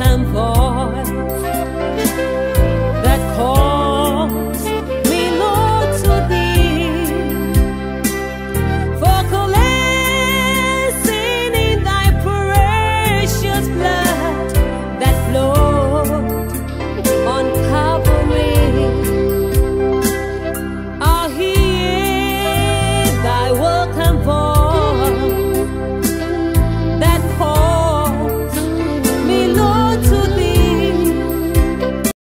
hand for